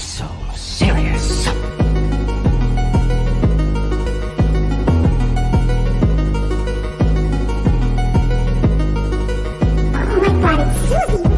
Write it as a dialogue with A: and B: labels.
A: so serious.
B: Oh my god, it's Susie!